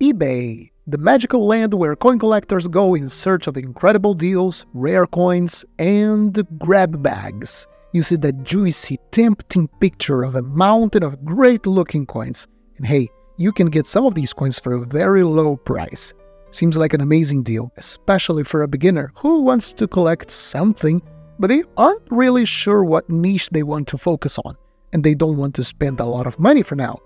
eBay, the magical land where coin collectors go in search of incredible deals, rare coins, and grab bags. You see that juicy, tempting picture of a mountain of great looking coins. And hey, you can get some of these coins for a very low price. Seems like an amazing deal, especially for a beginner who wants to collect something, but they aren't really sure what niche they want to focus on, and they don't want to spend a lot of money for now.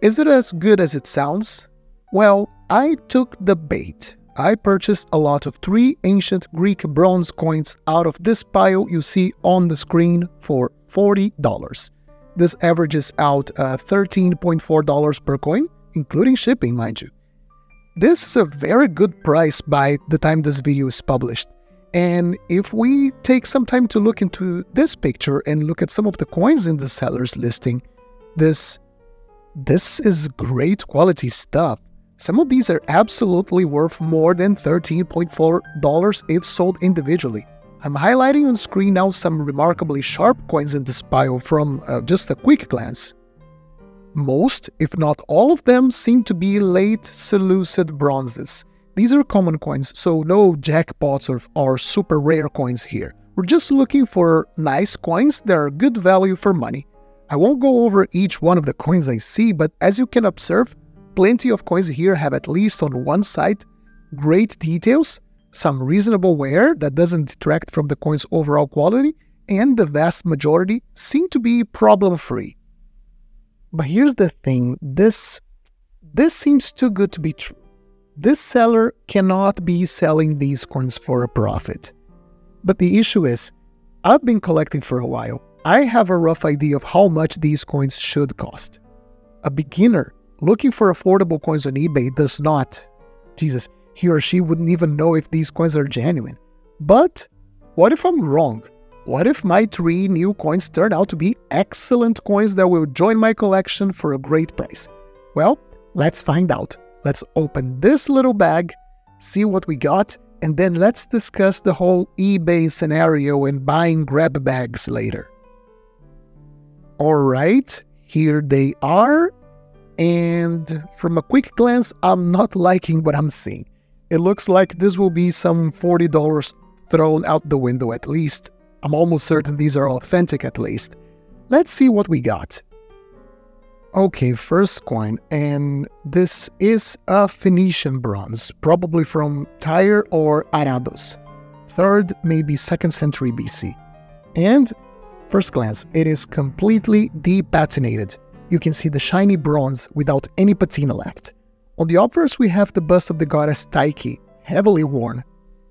Is it as good as it sounds? Well, I took the bait. I purchased a lot of three ancient Greek bronze coins out of this pile you see on the screen for $40. This averages out uh, $13.4 per coin, including shipping, mind you. This is a very good price by the time this video is published. And if we take some time to look into this picture and look at some of the coins in the seller's listing, this this is great quality stuff. Some of these are absolutely worth more than $13.4 if sold individually. I'm highlighting on screen now some remarkably sharp coins in this pile from uh, just a quick glance. Most, if not all of them, seem to be late Seleucid bronzes. These are common coins, so no jackpots or, or super rare coins here. We're just looking for nice coins that are good value for money. I won't go over each one of the coins I see, but as you can observe, plenty of coins here have at least on one side great details, some reasonable wear that doesn't detract from the coin's overall quality, and the vast majority seem to be problem-free. But here's the thing, this this seems too good to be true. This seller cannot be selling these coins for a profit. But the issue is, I've been collecting for a while, I have a rough idea of how much these coins should cost. A beginner looking for affordable coins on eBay does not. Jesus, he or she wouldn't even know if these coins are genuine. But what if I'm wrong? What if my three new coins turn out to be excellent coins that will join my collection for a great price? Well, let's find out. Let's open this little bag, see what we got, and then let's discuss the whole eBay scenario and buying grab bags later. Alright, here they are. And from a quick glance, I'm not liking what I'm seeing. It looks like this will be some $40 thrown out the window at least. I'm almost certain these are authentic at least. Let's see what we got. Okay, first coin, and this is a Phoenician bronze, probably from Tyre or Arados. Third, maybe 2nd century BC. And First glance, it is completely depatinated. You can see the shiny bronze without any patina left. On the obverse we have the bust of the goddess Tyche, heavily worn.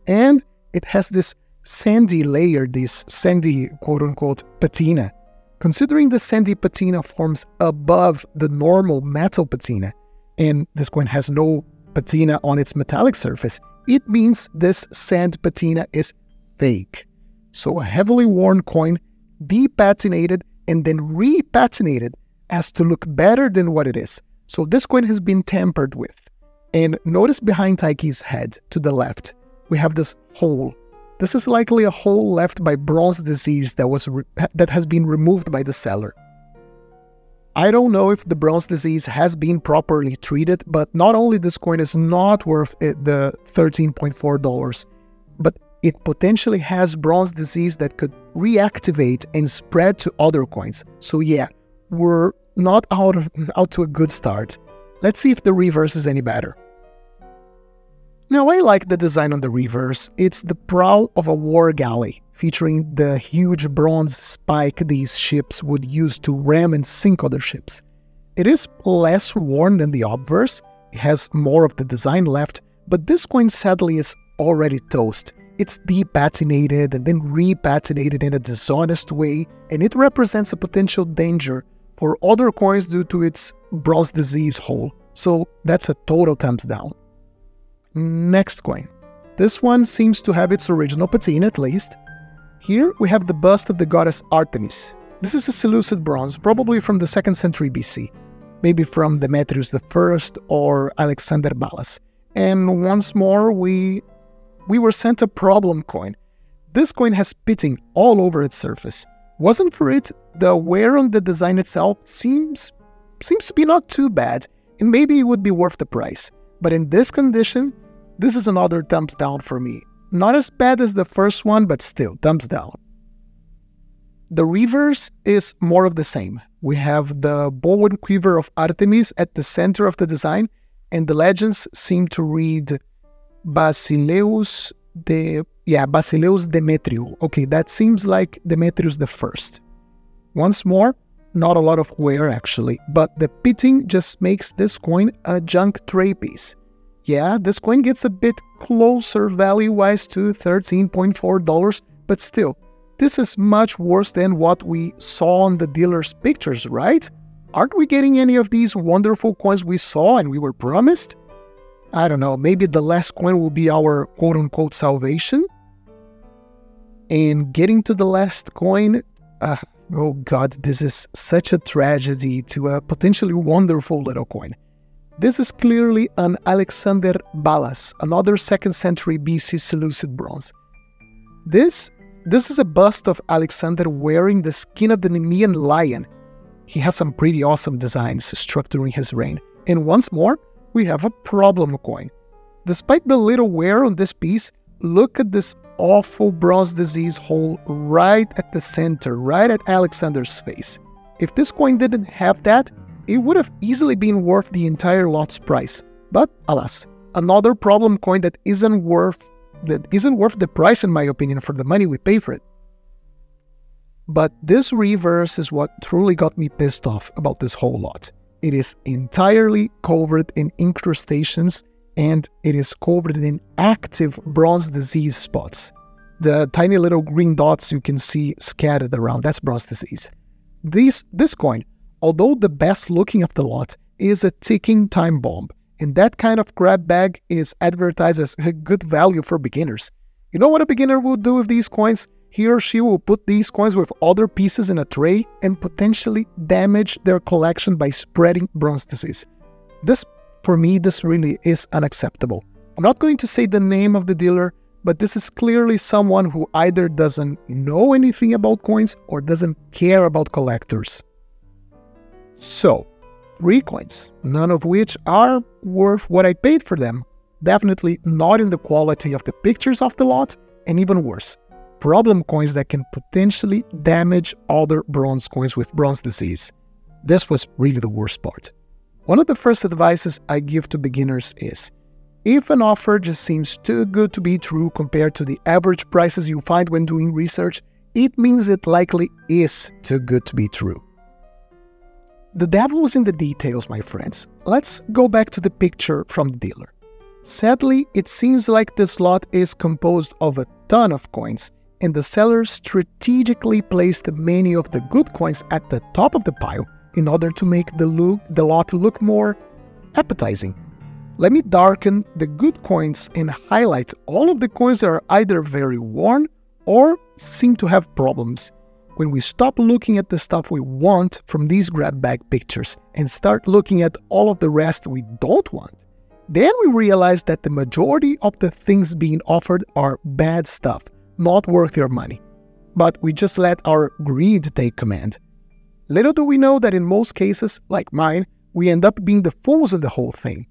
And it has this sandy layer, this sandy quote-unquote patina. Considering the sandy patina forms above the normal metal patina, and this coin has no patina on its metallic surface, it means this sand patina is fake. So a heavily worn coin depatinated, and then repatinated as to look better than what it is. So this coin has been tampered with. And notice behind Tyche's head to the left, we have this hole. This is likely a hole left by bronze disease that was that has been removed by the seller. I don't know if the bronze disease has been properly treated, but not only this coin is not worth the $13.4, but it potentially has bronze disease that could reactivate and spread to other coins. So yeah, we're not out, of, out to a good start. Let's see if the reverse is any better. Now I like the design on the reverse. It's the prow of a war galley, featuring the huge bronze spike these ships would use to ram and sink other ships. It is less worn than the obverse, it has more of the design left, but this coin sadly is already toast it's depatinated and then repatinated in a dishonest way, and it represents a potential danger for other coins due to its bronze disease hole. So that's a total thumbs down. Next coin. This one seems to have its original patina at least. Here we have the bust of the goddess Artemis. This is a Seleucid bronze, probably from the 2nd century BC, maybe from Demetrius I or Alexander Balas. And once more, we we were sent a problem coin. This coin has pitting all over its surface. Wasn't for it, the wear on the design itself seems seems to be not too bad, and maybe it would be worth the price. But in this condition, this is another thumbs down for me. Not as bad as the first one, but still, thumbs down. The reverse is more of the same. We have the bow and quiver of Artemis at the center of the design, and the legends seem to read Basileus de yeah Basileus Demetriou. Okay, that seems like Demetrius the first. Once more, not a lot of wear actually, but the pitting just makes this coin a junk tray piece. Yeah, this coin gets a bit closer value-wise to $13.4, but still, this is much worse than what we saw on the dealer's pictures, right? Aren't we getting any of these wonderful coins we saw and we were promised? I don't know, maybe the last coin will be our quote-unquote salvation? And getting to the last coin, uh, oh god, this is such a tragedy to a potentially wonderful little coin. This is clearly an Alexander Balas, another 2nd century BC Seleucid bronze. This, this is a bust of Alexander wearing the skin of the Nemean lion. He has some pretty awesome designs structuring his reign. And once more, we have a problem coin. Despite the little wear on this piece, look at this awful bronze disease hole right at the center, right at Alexander's face. If this coin didn't have that, it would have easily been worth the entire lot's price. But alas, another problem coin that isn't worth that isn't worth the price in my opinion for the money we pay for it. But this reverse is what truly got me pissed off about this whole lot. It is entirely covered in incrustations and it is covered in active bronze disease spots. The tiny little green dots you can see scattered around, that's bronze disease. This, this coin, although the best looking of the lot, is a ticking time bomb, and that kind of grab bag is advertised as a good value for beginners. You know what a beginner will do with these coins? He or she will put these coins with other pieces in a tray and potentially damage their collection by spreading bronze disease. This, for me, this really is unacceptable. I'm not going to say the name of the dealer, but this is clearly someone who either doesn't know anything about coins or doesn't care about collectors. So, three coins, none of which are worth what I paid for them. Definitely not in the quality of the pictures of the lot, and even worse, problem coins that can potentially damage other bronze coins with bronze disease. This was really the worst part. One of the first advices I give to beginners is if an offer just seems too good to be true compared to the average prices you find when doing research, it means it likely is too good to be true. The devil is in the details, my friends. Let's go back to the picture from the dealer. Sadly, it seems like this lot is composed of a ton of coins, and the sellers strategically placed many of the good coins at the top of the pile in order to make the, look, the lot look more appetizing. Let me darken the good coins and highlight all of the coins that are either very worn or seem to have problems. When we stop looking at the stuff we want from these grab bag pictures and start looking at all of the rest we don't want, then we realize that the majority of the things being offered are bad stuff not worth your money. But we just let our greed take command. Little do we know that in most cases, like mine, we end up being the fools of the whole thing.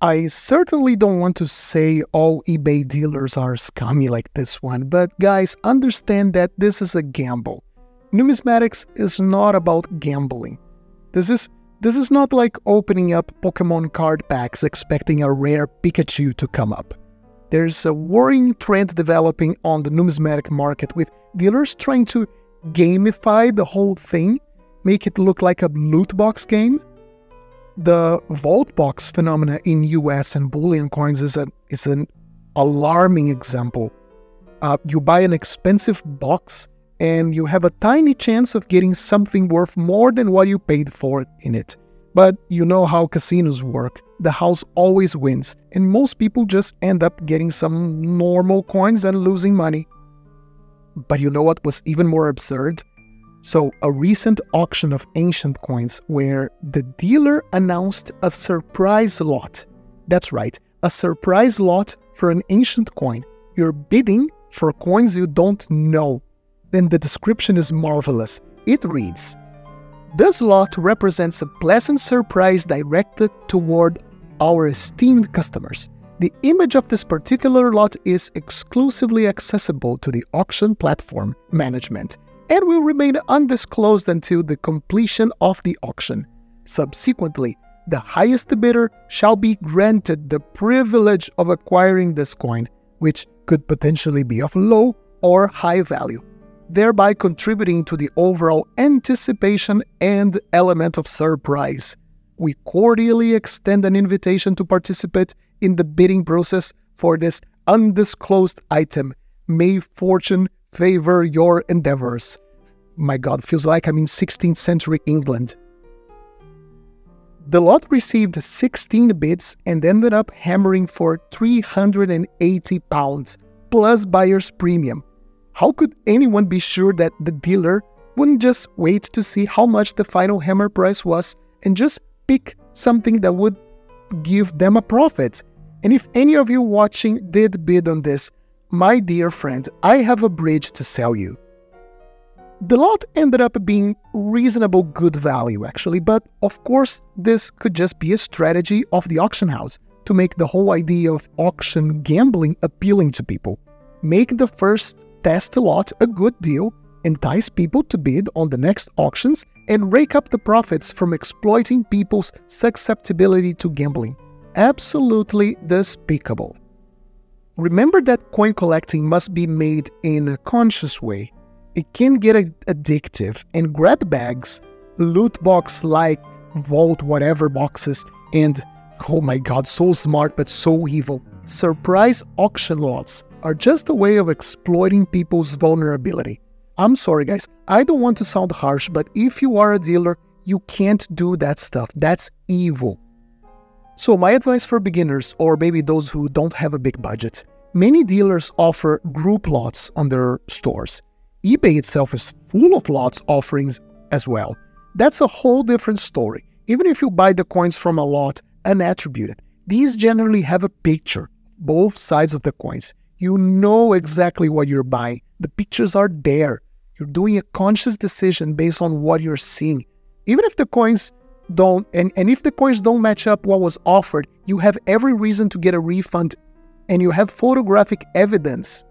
I certainly don't want to say all eBay dealers are scummy like this one, but guys, understand that this is a gamble. Numismatics is not about gambling. This is this is not like opening up Pokemon card packs expecting a rare Pikachu to come up there's a worrying trend developing on the numismatic market with dealers trying to gamify the whole thing, make it look like a loot box game. The vault box phenomena in US and bullion coins is, a, is an alarming example. Uh, you buy an expensive box and you have a tiny chance of getting something worth more than what you paid for in it. But you know how casinos work. The house always wins, and most people just end up getting some normal coins and losing money. But you know what was even more absurd? So, a recent auction of ancient coins where the dealer announced a surprise lot. That's right, a surprise lot for an ancient coin. You're bidding for coins you don't know. Then the description is marvelous. It reads This lot represents a pleasant surprise directed toward our esteemed customers. The image of this particular lot is exclusively accessible to the auction platform management and will remain undisclosed until the completion of the auction. Subsequently, the highest bidder shall be granted the privilege of acquiring this coin, which could potentially be of low or high value, thereby contributing to the overall anticipation and element of surprise. We cordially extend an invitation to participate in the bidding process for this undisclosed item. May fortune favor your endeavors. My God, feels like I'm in 16th century England. The lot received 16 bids and ended up hammering for 380 pounds plus buyer's premium. How could anyone be sure that the dealer wouldn't just wait to see how much the final hammer price was and just pick something that would give them a profit? And if any of you watching did bid on this, my dear friend, I have a bridge to sell you. The lot ended up being reasonable good value actually, but of course this could just be a strategy of the auction house to make the whole idea of auction gambling appealing to people. Make the first test a lot a good deal, entice people to bid on the next auctions, and rake up the profits from exploiting people's susceptibility to gambling. Absolutely despicable. Remember that coin collecting must be made in a conscious way it can get addictive and grab bags, loot box like vault whatever boxes, and oh my god, so smart but so evil. Surprise auction lots are just a way of exploiting people's vulnerability. I'm sorry, guys, I don't want to sound harsh, but if you are a dealer, you can't do that stuff. That's evil. So, my advice for beginners, or maybe those who don't have a big budget many dealers offer group lots on their stores eBay itself is full of lots offerings as well. That's a whole different story. Even if you buy the coins from a lot unattributed, these generally have a picture, both sides of the coins. You know exactly what you're buying. The pictures are there. You're doing a conscious decision based on what you're seeing. Even if the coins don't and, and if the coins don't match up what was offered, you have every reason to get a refund and you have photographic evidence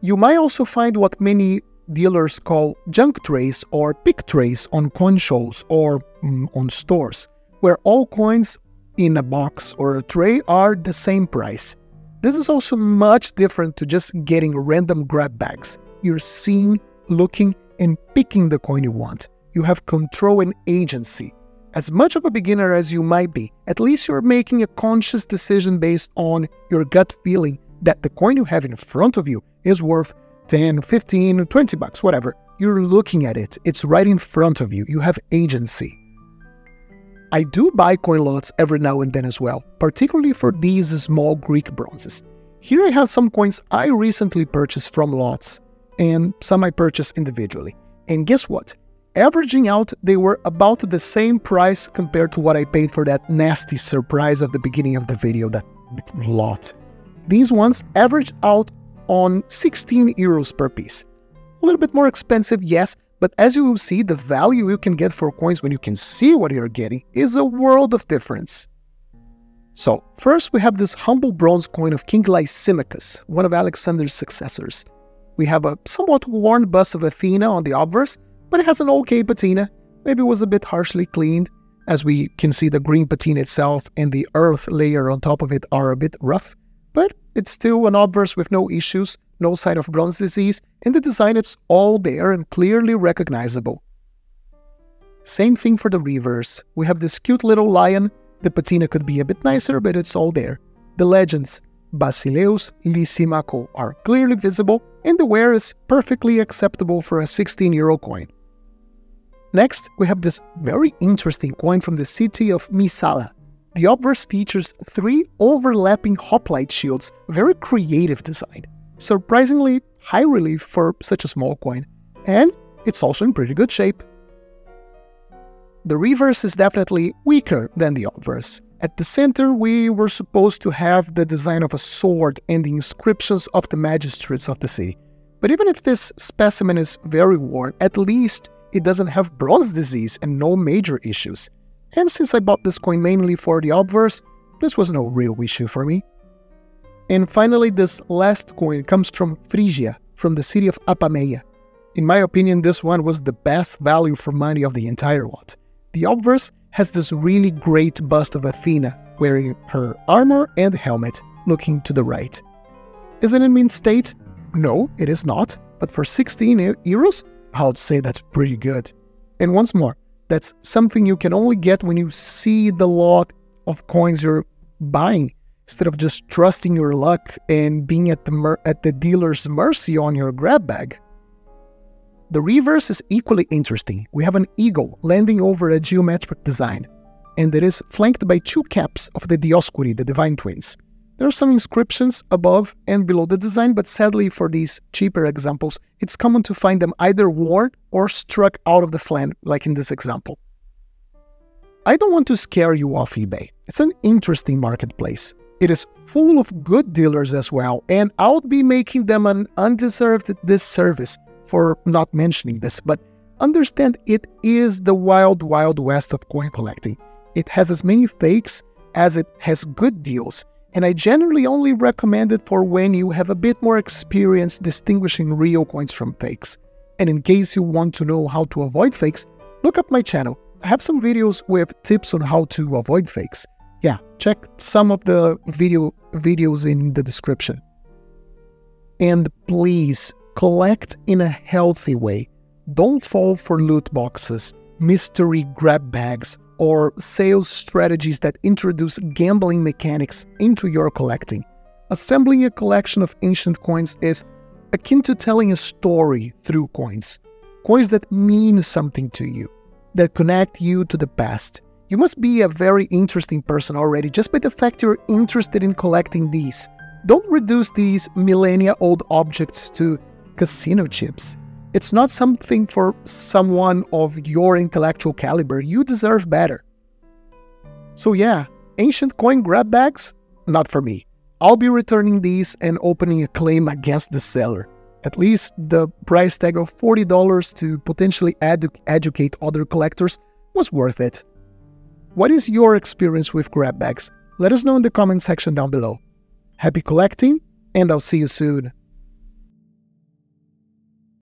you might also find what many dealers call junk trays or pick trays on coin shows or mm, on stores, where all coins in a box or a tray are the same price. This is also much different to just getting random grab bags. You're seeing, looking, and picking the coin you want. You have control and agency. As much of a beginner as you might be, at least you're making a conscious decision based on your gut feeling that the coin you have in front of you is worth 10, 15, 20 bucks, whatever. You're looking at it, it's right in front of you, you have agency. I do buy coin lots every now and then as well, particularly for these small Greek bronzes. Here I have some coins I recently purchased from lots, and some I purchased individually. And guess what? Averaging out, they were about the same price compared to what I paid for that nasty surprise at the beginning of the video, that lot. These ones average out on 16 euros per piece. A little bit more expensive, yes, but as you will see, the value you can get for coins when you can see what you're getting is a world of difference. So, first we have this humble bronze coin of King Lysimachus, one of Alexander's successors. We have a somewhat worn bust of Athena on the obverse, but it has an okay patina. Maybe it was a bit harshly cleaned, as we can see the green patina itself and the earth layer on top of it are a bit rough but it's still an obverse with no issues, no sign of bronze disease, and the design it's all there and clearly recognizable. Same thing for the reverse. We have this cute little lion. The patina could be a bit nicer, but it's all there. The legends, Basileus Lysimaco, are clearly visible, and the wear is perfectly acceptable for a 16 euro coin. Next, we have this very interesting coin from the city of Misala, the obverse features three overlapping hoplite shields, very creative design. Surprisingly high relief for such a small coin, and it's also in pretty good shape. The reverse is definitely weaker than the obverse. At the center, we were supposed to have the design of a sword and the inscriptions of the magistrates of the city. But even if this specimen is very worn, at least it doesn't have bronze disease and no major issues. And since I bought this coin mainly for the obverse, this was no real issue for me. And finally, this last coin comes from Phrygia, from the city of Apameia. In my opinion, this one was the best value for money of the entire lot. The obverse has this really great bust of Athena, wearing her armor and helmet, looking to the right. Is it in mint state? No, it is not, but for 16 euros, I would say that's pretty good. And once more, that's something you can only get when you see the lot of coins you're buying instead of just trusting your luck and being at the mer- at the dealer's mercy on your grab bag. The reverse is equally interesting. We have an eagle landing over a geometric design, and it is flanked by two caps of the Dioscuri, the Divine Twins. There are some inscriptions above and below the design, but sadly for these cheaper examples, it's common to find them either worn or struck out of the flan, like in this example. I don't want to scare you off eBay. It's an interesting marketplace. It is full of good dealers as well, and I would be making them an undeserved disservice for not mentioning this, but understand it is the wild, wild west of coin collecting. It has as many fakes as it has good deals, and I generally only recommend it for when you have a bit more experience distinguishing real coins from fakes. And in case you want to know how to avoid fakes, look up my channel. I have some videos with tips on how to avoid fakes. Yeah, check some of the video videos in the description. And please collect in a healthy way. Don't fall for loot boxes, mystery grab bags, or sales strategies that introduce gambling mechanics into your collecting. Assembling a collection of ancient coins is akin to telling a story through coins. Coins that mean something to you, that connect you to the past. You must be a very interesting person already just by the fact you're interested in collecting these. Don't reduce these millennia old objects to casino chips. It's not something for someone of your intellectual caliber. You deserve better. So, yeah, ancient coin grab bags? Not for me. I'll be returning these and opening a claim against the seller. At least the price tag of $40 to potentially edu- educate other collectors was worth it. What is your experience with grab bags? Let us know in the comment section down below. Happy collecting, and I'll see you soon.